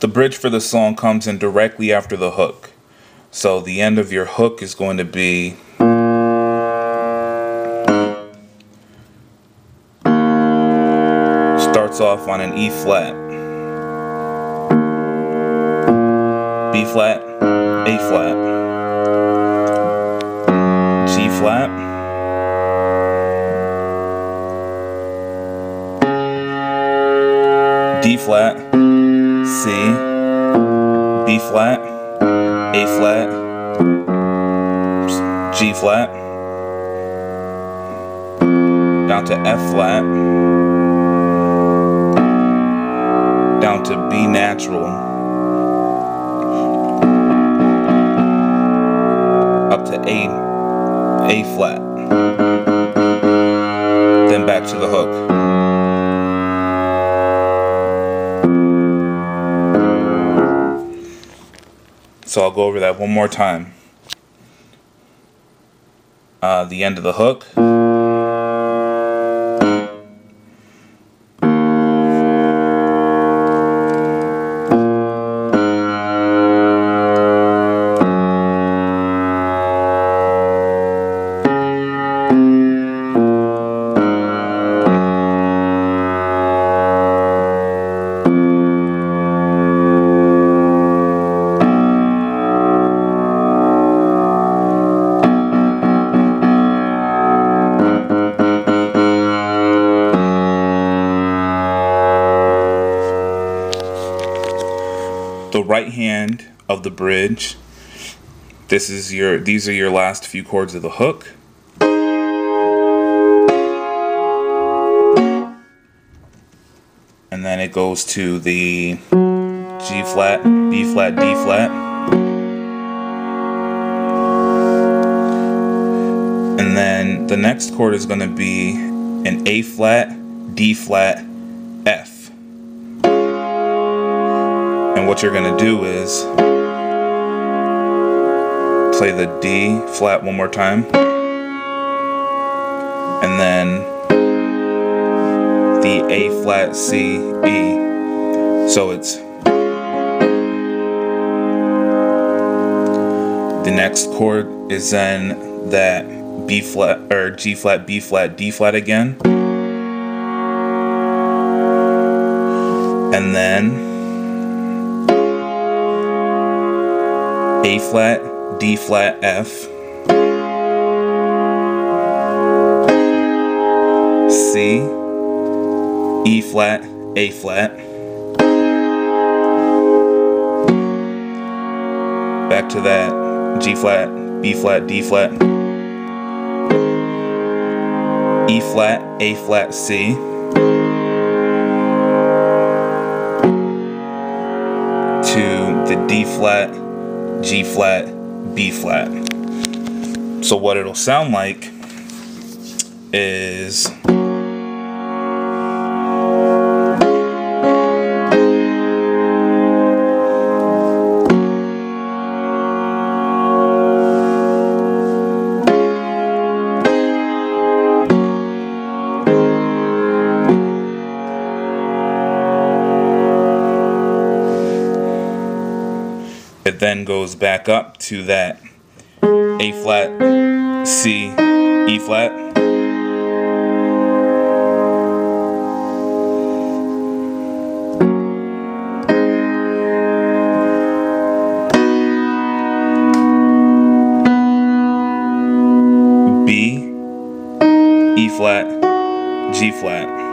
the bridge for the song comes in directly after the hook. So the end of your hook is going to be starts off on an E flat. B flat, A flat, G flat, D flat, flat, A flat, G flat, down to F flat, down to B natural, up to A, A flat, then back to the hook. So I'll go over that one more time. Uh, the end of the hook. Right hand of the bridge. This is your these are your last few chords of the hook. And then it goes to the G flat, B flat, D flat. And then the next chord is going to be an A flat, D flat, F. And what you're going to do is play the D flat one more time. And then the A flat C E. So it's the next chord is then that B flat or G flat B flat D flat again. And then A flat, D flat, F, C, E flat, A flat, back to that G flat, B flat, D flat, E flat, A flat, C. To the D flat, G flat, B flat. So what it'll sound like is it then goes back up to that A flat, C, E flat. B, E flat, G flat.